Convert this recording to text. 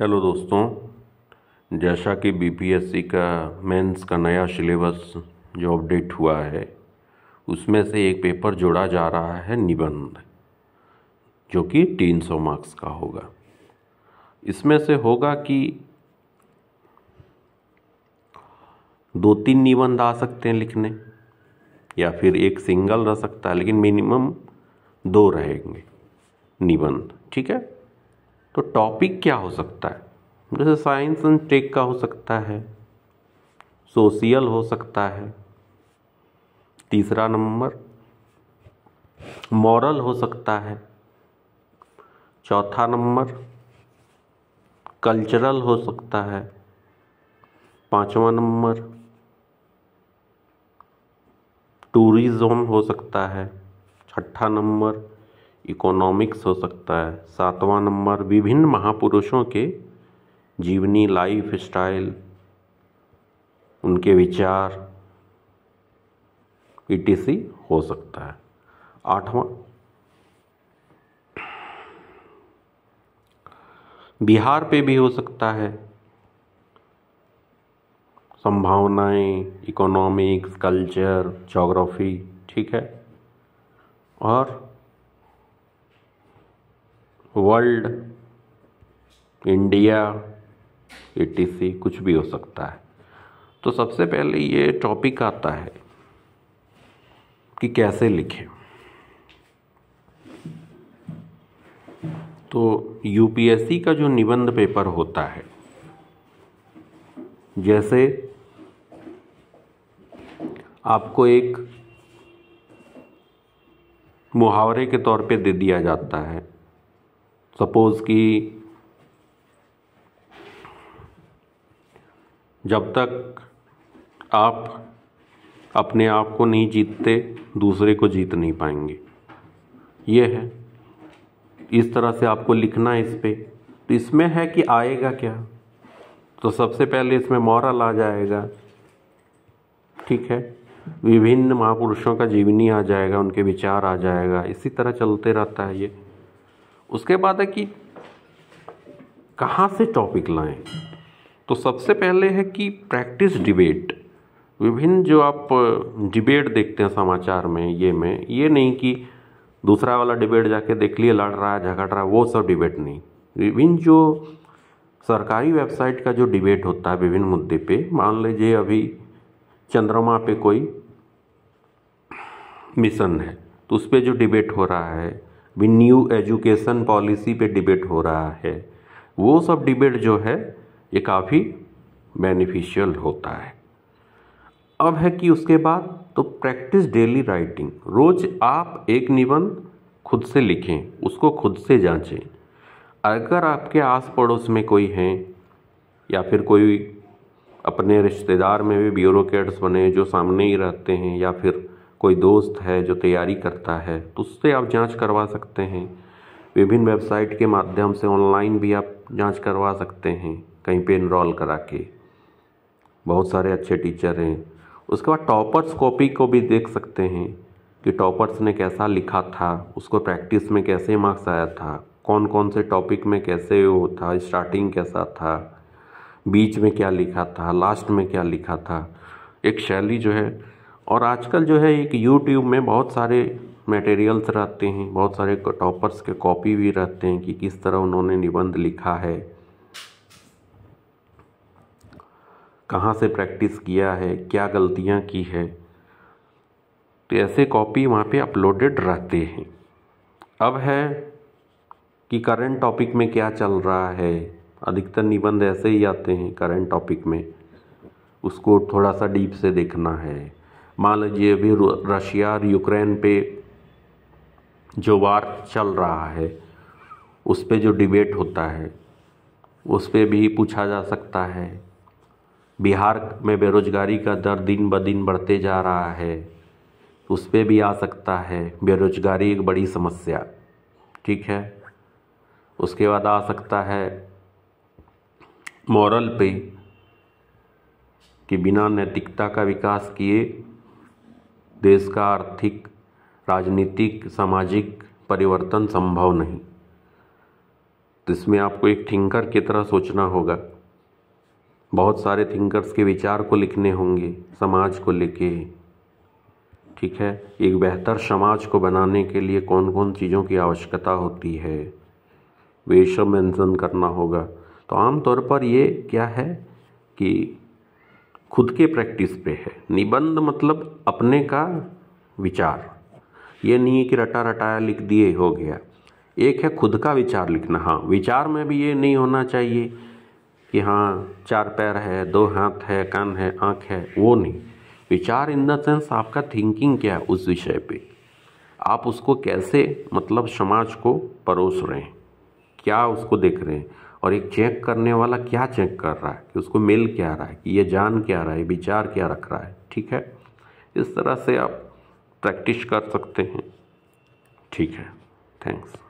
Hello दोस्तों। जैसा कि बीपीएससी का मेंस का नया सिलेबस जो अपडेट हुआ है, उसमें से एक पेपर जोड़ा जा रहा है निबंध, जो कि तीन सौ मार्क्स का होगा। इसमें से होगा कि दो तीन निबंध आ सकते हैं लिखने, या फिर एक सिंगल रह सकता है, लेकिन मिनिमम दो रहेंगे निबंध, ठीक है? तो टॉपिक क्या हो सकता है? जैसे साइंस एंड टेक का हो सकता है सोशियल हो सकता है, तीसरा नंबर मॉरल हो सकता है, चौथा नंबर कल्चरल हो सकता है, पांचवा नंबर टूरिज़्म हो सकता है, छठा नंबर इकोनॉमिक्स हो सकता है। सातवां नंबर, विभिन्न महापुरुषों के जीवनी लाइफ स्टाइल, उनके विचार ईटीसी हो सकता है। आठवां, बिहार पे भी हो सकता है। संभावनाएँ इकोनॉमिक्स कल्चर जोग्राफी ठीक है? और वर्ल्ड, इंडिया ईटीसी कुछ भी हो सकता है। तो सबसे पहले ये टॉपिक आता है कि कैसे लिखें। तो यूपीएससी का जो निबंध पेपर होता है, जैसे आपको एक मुहावरे के तौर पे दे दिया जाता है सपोज़ कि जब तक आप अपने आप को नहीं जीतते, दूसरे को जीत नहीं पाएँगे। ये है। इस तरह से आपको लिखना है इस पर तो इसमें है कि आएगा क्या? तो सबसे पहले इसमें मॉरल आ जाएगा। ठीक है? विभिन्न महापुरुषों का जीवनी आ जाएगा, उनके विचार आ जाएगा। इसी तरह चलते रहता है ये। उसके बाद है कि कहाँ से टॉपिक लाएँ? तो सबसे पहले है कि प्रैक्टिस डिबेट विभिन्न जो आप डिबेट देखते हैं समाचार में, ये में, ये नहीं कि दूसरा वाला डिबेट जाके देख लिए, लड़ रहा है, झगड़ रहा है, वो सब डिबेट नहीं। विभिन्न जो सरकारी वेबसाइट का जो डिबेट होता है विभिन्न मुद्दे पे, मान लीजिए अभी चंद्रमा पे कोई मिशन है तो उस पर जो डिबेट हो रहा है भी न्यू एजुकेशन पॉलिसी पे डिबेट हो रहा है। वो सब डिबेट जो है, ये काफ़ी बेनिफिशियल होता है। अब है कि उसके बाद तो प्रैक्टिस डेली राइटिंग रोज़ आप एक निबंध खुद से लिखें, उसको खुद से जांचें। अगर आपके आस पड़ोस में कोई हैं, या फिर कोई अपने रिश्तेदार में भी ब्यूरोक्रेट्स बने जो सामने ही रहते हैं, या फिर कोई दोस्त है जो तैयारी करता है तो उससे आप जाँच करवा सकते हैं। विभिन्न वेबसाइट के माध्यम से ऑनलाइन भी आप जाँच करवा सकते हैं, कहीं पे इनरोल करा के। बहुत सारे अच्छे टीचर हैं। उसके बाद टॉपर्स कॉपी को भी देख सकते हैं कि टॉपर्स ने कैसा लिखा था, उसको प्रैक्टिस में कैसे मार्क्स आया था कौन कौन से टॉपिक में कैसे वो था स्टार्टिंग कैसा था, बीच में क्या लिखा था लास्ट में क्या लिखा था। एक शैली जो है और आजकल जो है एक यूट्यूब में बहुत सारे मटेरियल्स रहते हैं, बहुत सारे टॉपर्स के कॉपी भी रहते हैं कि किस तरह उन्होंने निबंध लिखा है, कहाँ से प्रैक्टिस किया है, क्या गलतियाँ की है। तो ऐसे कॉपी वहाँ पे अपलोडेड रहते हैं। अब है कि करंट टॉपिक में क्या चल रहा है? अधिकतर निबंध ऐसे ही आते हैं करंट टॉपिक में, उसको थोड़ा सा डीप से देखना है। मान लीजिए अभी रशिया और यूक्रेन पे जो वार चल रहा है, उस पर जो डिबेट होता है, उस पर भी पूछा जा सकता है। बिहार में बेरोजगारी का दर दिन ब दिन बढ़ते जा रहा है। उस पर भी आ सकता है। बेरोजगारी एक बड़ी समस्या। ठीक है? उसके बाद आ सकता है मॉरल पे कि बिना नैतिकता का विकास किए देश का आर्थिक, राजनीतिक, सामाजिक परिवर्तन संभव नहीं। तो इसमें आपको एक थिंकर की तरह सोचना होगा। बहुत सारे थिंकर्स के विचार को लिखने होंगे, समाज को लेके। ठीक है? एक बेहतर समाज को बनाने के लिए कौन कौन चीज़ों की आवश्यकता होती है? वे सब मेंशन करना होगा। तो आमतौर पर ये क्या है कि खुद के प्रैक्टिस पे है। निबंध मतलब अपने का विचार। ये नहीं है कि रटा रटाया लिख दिए हो गया। एक है खुद का विचार लिखना। हाँ विचार में भी ये नहीं होना चाहिए कि हाँ चार पैर है, दो हाथ है, कान है, आँख है, वो नहीं। विचार इन द सेंस आपका थिंकिंग क्या है उस विषय पे। आप उसको कैसे मतलब समाज को परोस रहे हैं? क्या उसको देख रहे हैं? और एक चेक करने वाला क्या चेक कर रहा है? कि उसको मिल क्या रहा है? कि ये जान क्या रहा है? विचार क्या रख रहा है? ठीक है? इस तरह से आप प्रैक्टिस कर सकते हैं। ठीक है? थैंक्स।